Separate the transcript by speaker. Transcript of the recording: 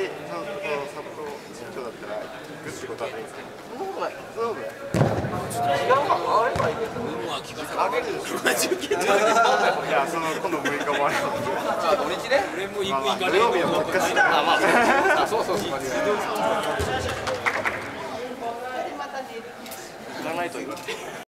Speaker 1: い。んですけどそんなことない。そうだよ違うかあればい。い。けどあげるでしょい。やその今度6日もあります
Speaker 2: あ土日ね
Speaker 3: 俺も行く行かれる
Speaker 1: 土曜日は特化し
Speaker 2: あそうそうそう。
Speaker 1: 行かないと